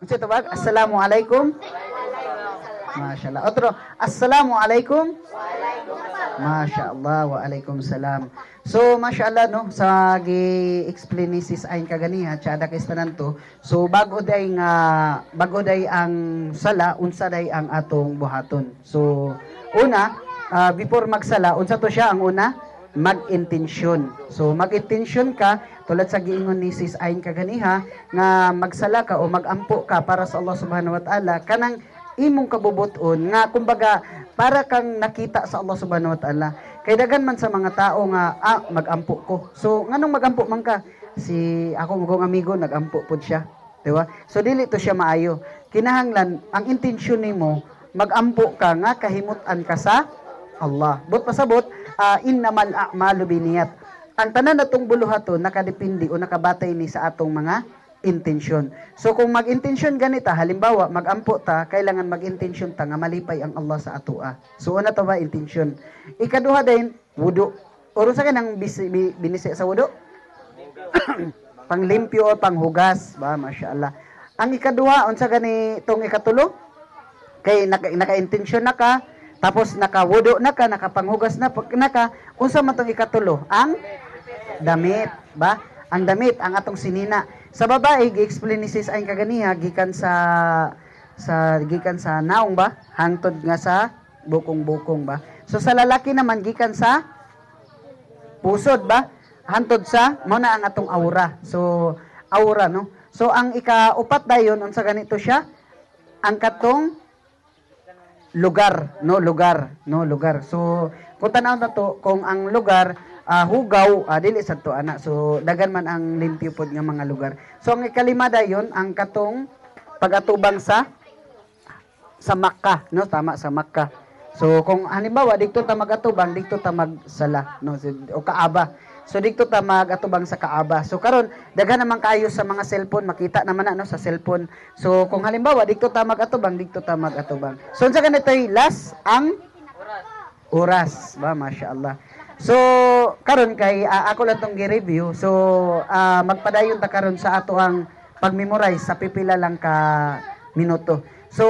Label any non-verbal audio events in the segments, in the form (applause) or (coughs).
Ba? Assalamualaikum. Mashallah. Otro, Assalamualaikum. Mashallah wa alaikum salam. So, mashallah no, sa gi-explain ni sis ayin kaganiha, tsada kay tananto. So, bago day nga, bago day ang sala, unsa day ang atong buhaton. So, una, ah, before magsala, unsa to siya ang una? mag-intensyon. So, mag-intensyon ka, tulad sa giingon ni sis ayin kaganiha, nga magsala ka o magampo ka para sa Allah subhanahu wa ta'ala, kanang imong kabubuton nga kumbaga para kang nakita sa Allah subhanahu wa ta'ala. Kay dagan man sa mga tao nga ah magampo ko. So nganong magampo man ka? Si ako mong amigo nagampo pud siya di ba? So dili to siya maayo. Kinahanglan ang intensyon nimo magampo ka nga kahimutan ka sa Allah. But pasabot uh, innamal a'malu biniyat ang tanan natong buluhaton nakadepende o nakabatay ni sa atong mga intensyon. So kung mag-intensyon ganita, halimbawa, magampo ta, kailangan mag-intensyon ta nga malipay ang Allah sa atua. So una to ba intensyon. Ikaduha din, wudu. Oro sa kanang binisi sa wudu? (coughs) panglimpyo o panghugas, ba masyaallah. Ang ikaduha unsa gani tong ikatulo? Kay naka, naka-intensyon na ka, tapos nakawudo na ka, nakapanghugas na na ka, unsa man tong ikatulo? Ang damit, ba? Ang damit, ang atong sinina. Sa babae, gi-explain ni sis ay kaganiha, gikan sa sa gikan sa naong ba? Hangtod nga sa bukong-bukong ba? So sa lalaki naman, gikan sa pusod ba? Hantod sa, mao na ang atong aura. So, aura, no? So, ang ikaupat dayon, unsa ganito siya? Ang katong lugar, no? Lugar, no? Lugar. So, kung tanaw na to, kung ang lugar, ah, hugaw, ah, dili sa to, ana. So, dagan man ang limpyo pod nga mga lugar. So, ang ikalima dayon, ang katong pagatubang sa sa Makkah, no? Tama sa Makkah. So kung halimbawa dito ta magatubang, dito ta magsala, no? So, o Kaaba. So dito ta magatubang sa Kaaba. So karon daghan naman kayo sa mga cellphone, makita naman na no sa cellphone. So kung halimbawa dito ta magatubang, dito ta magatubang. So unsa ganito last ang oras, ba masyaallah. So karon kay ah, ako lang tong gi-review. So ah, magpadayon ta karon sa ato ang pag-memorize sa pipila lang ka minuto. So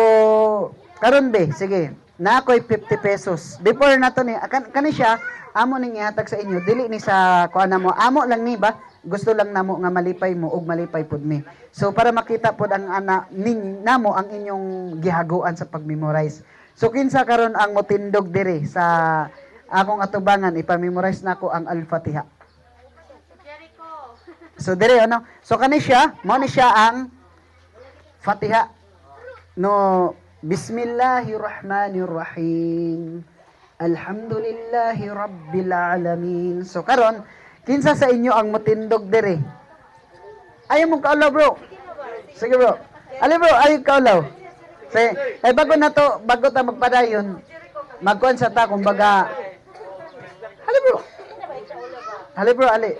karon be, sige. Na ako'y 50 pesos. Before na to ni kan kani siya amo ning ihatag sa inyo dili ni sa kuan mo. Amo lang ni ba? Gusto lang namo nga malipay mo ug malipay pud mi. So para makita pud ang ana nin namo ang inyong gihaguan sa pag-memorize. So kinsa karon ang motindog diri sa akong atubangan ipamemorize nako ang Al-Fatiha. (laughs) So dire ano? So kani siya, mo ni siya ang Fatiha. No Bismillahirrahmanirrahim. Alhamdulillahi rabbil alamin. So karon, kinsa sa inyo ang motindog dire? Ayaw mo kaulaw, bro. Sige, bro. Ali, bro, ayaw kaulaw. Say, eh bago na to, bago ta magpadayon, magkuhan sa ta kumbaga bro. Ali, bro, ali.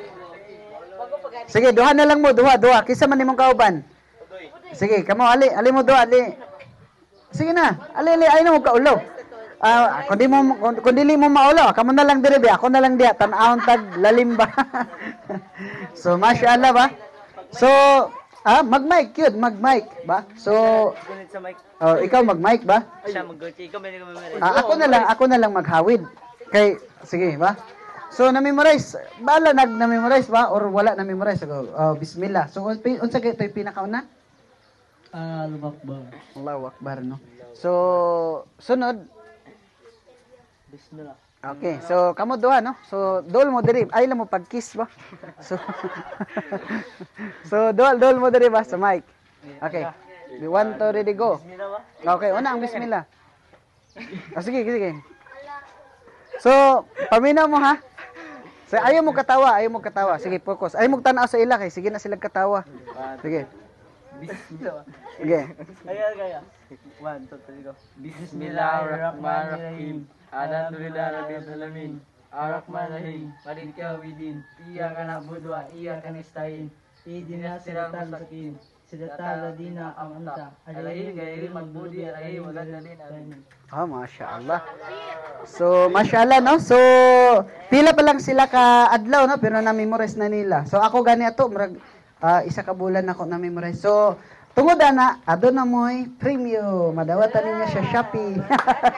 Sige, duha na lang mo, duha, duha. Kisa man nimong kauban. Sige, kamo, ali, ali mo duha, ali. Sige na, ali, ali, ay na mo. Ah, kung di mo kung, kung dili mo maulaw, kamo na lang dire ako na lang diya tan-awon tag lalim ba. (laughs) so, mashallah ba? So, ah, mag-mic yun, mag-mic ba? So, oh, ikaw mag-mic ba? Siya mag-gunit. Ikaw may nagmamere. Ah, ako na lang, ako na lang maghawid. Kay sige ba? So na-memorize, bala nag na-memorize ba or wala na-memorize ako? Oh, bismillah. So un- unsa kay toy pinakauna? Allahu Akbar. Allahu akbar no. So sunod. Bismillah. Okay, so kamo duha no. So dol mo diri, ay lang mo pag-kiss ba? So (laughs) So dol dol mo diri ba sa mic? Okay. We want to ready go. Bismillah ba? Okay, una ang bismillah. Ah, sige, sige. So, paminaw mo ha. So, ayaw mo katawa, ayaw mo katawa. Sige, focus. Ayaw mo tanaw sa ila kay sige na sila katawa. Sige. Sige. Kaya, kaya. One, two, three, go. Bismillahirrahmanirrahim. Alhamdulillah Rabbil Alamin. Ar-Rahmanirrahim. Malik yawmiddin. Iyyaka na'budu wa iyyaka nasta'in. Ihdinas siratal mustaqim. Siratal ladzina an'amta Oh, Masya Allah. So, Masya Allah, no? So, pila pa lang sila ka adlaw, no? Pero na-memorize na nila. So, ako gani ato, murag, ah, isa ka bulan ako na-memorize. So, Tungod ana, adto na mo'y premium. Madawatan ninyo siya Shopee.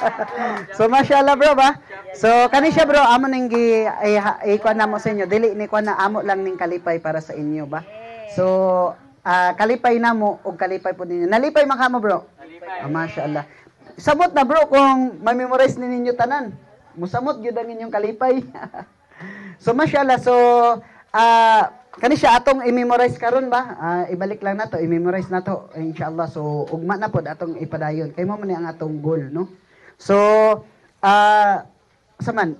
(laughs) so mashallah bro ba? So kani siya bro, amo ning gi ay, ay, kuan na mo sa inyo. Dili ni na amo lang ning kalipay para sa inyo ba? So ah, kalipay na mo og kalipay po ninyo. Nalipay man kamo bro. Ah, mashallah. Samot na bro kung ma-memorize ni ninyo tanan. Musamot gyud ang inyong kalipay. (laughs) so mashallah so ah kani siya atong i-memorize karon ba? Ah, ibalik lang nato, i-memorize nato inshallah. So ugma na pod atong ipadayon. Kay mo man ang atong goal, no? So ah saman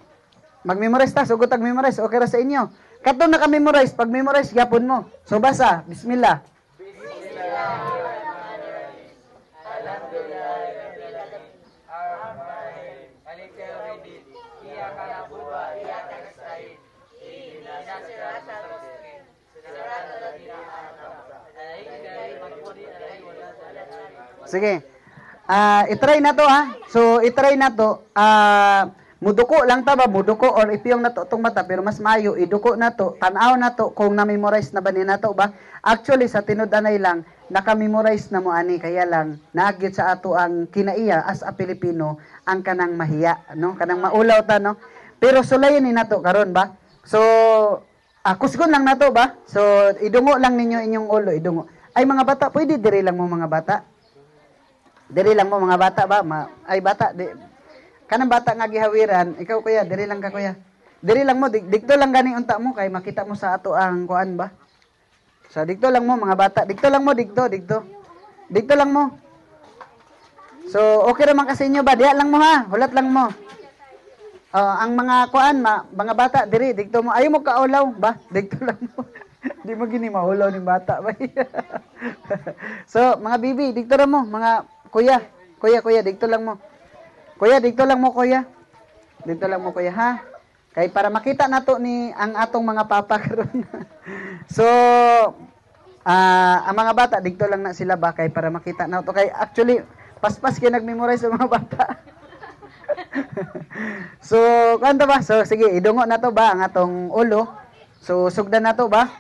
mag-memorize ta, sugot tag memorize, okay ra sa inyo. Katong naka-memorize, pag memorize gyapon mo. So basa, bismillah. Sige. Ah, itry na to ha. So itry na to. Ah, muduko lang ta ba muduko or ipiyong na to tong mata pero mas maayo iduko na to. Tan-aw na to kung na-memorize na ba ni na to ba? Actually sa tinud-anay lang naka-memorize na mo ani. Kaya lang naagyot sa ato ang kinaiya as a Pilipino ang kanang mahiya no? Kanang maulaw ta no? Pero sulayan ni nato karon ba? So ah, kusgon lang nato ba? So idungo lang ninyo inyong ulo idungo. Ay mga bata pwede diri lang mo mga bata. Diri lang mo mga bata ba? Ma, ay bata, di, kanang bata nga gihawiran, ikaw kuya, diri lang ka kuya. Diri lang mo, dig, digto lang gani unta mo kay makita mo sa ato ang kuan ba? So digto lang mo mga bata, digto lang mo, digto, digto. Digto lang mo. So okay ra man kasi inyo ba? Diya lang mo ha, hulat lang mo. Oh, ang mga kuan ma, mga bata diri digto mo. Ayo mo kaulaw ba? (laughs) Digto lang mo. (laughs) Di mo gini mahulaw ni bata ba? (laughs) so, mga bibi, digto ra mo, mga kuya, kuya, kuya, digto lang mo. Kuya, digto lang mo, kuya. Dito lang mo, kuya, ha? Kay para makita nato ni ang atong mga papa (laughs) karon. so, ah ang mga bata digto lang na sila ba kay para makita nato kay actually paspas kay nagmemorize sa mga bata. (laughs) so, kanto ba? So, sige, idungo na to ba ang atong ulo? So, sugdan na to ba?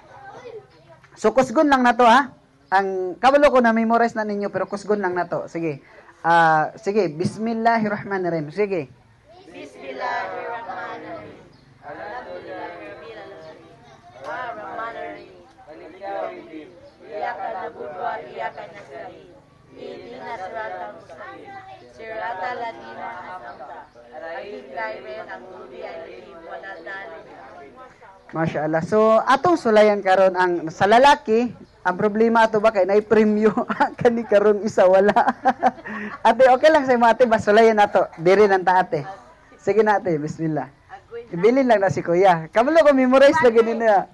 So, kusgon lang na to, ha? Ang kabalo ko na memorize na ninyo, pero kusgon lang na to. Sige. Ah, sige, Bismillahirrahmanirrahim. Sige. Siratal mustaqim. Siratal ladzina an'amta 'alaihim ghairil maghdubi 'alaihim waladdallin. Masya Allah. So, atong sulayan karon ang sa lalaki, ang problema ato ba kay nay premyo (laughs) kani karon isa wala. (laughs) ate, okay lang sa imo ate, bas sulayan nato. Diri nang ta ate. Sige na ate, bismillah. Ibilin lang na si kuya. Kabalo ko memorize na gini na.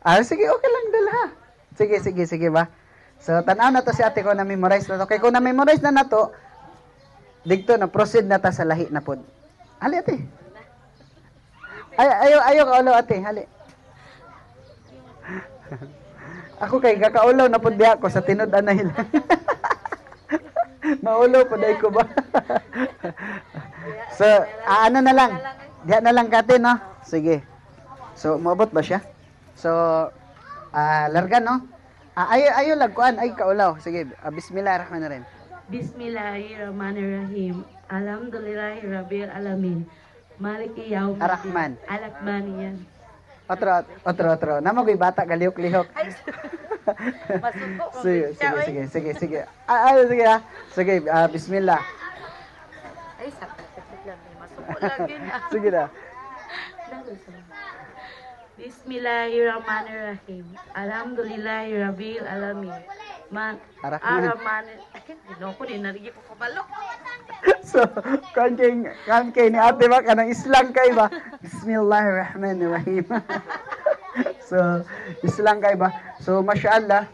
Ah, sige, okay lang dala. Sige, sige, sige ba. So, tanaw na to si ate ko na memorize na to. Kay kung na memorize na nato, digto na proceed na ta sa lahi na pod. Ali ate. Ay, ayo, ayo kaulo ate, hali. (laughs) Ako kay gakaulaw na pud diha ko sa tinud anay lang. (laughs) Maulo po dai ko ba? (laughs) so, ah, ano na lang. Diha na lang kate no. Sige. So, moabot ba siya? So, ah, larga no. Ah, ayo ayo lang kuan ay kaulaw. Sige, ah, bismillahirrahmanirrahim. Bismillahirrahmanirrahim. Alhamdulillahi Rabbil Alamin. Maliki yaum. Ar-Rahman. Alakman yan. Otro, otro, otro. Namagoy bata galihok-lihok. Sige, sige, sige, sige, sige. Ah, ah, sige ah. Sige, ah, bismillah. Ay, sakit lang. Masuko lang yun. ah. Sige na. Bismillahirrahmanirrahim. Alhamdulillahi Rabbil Alamin. Man, Ar-Rahman. Ar-Rahman. Gino ko din, narigi ko kabalo. (laughs) So, kan kay kan kay ni ate ba kanang islang kay ba? Bismillahirrahmanirrahim. (laughs) so, islang kay ba? So, masyaallah.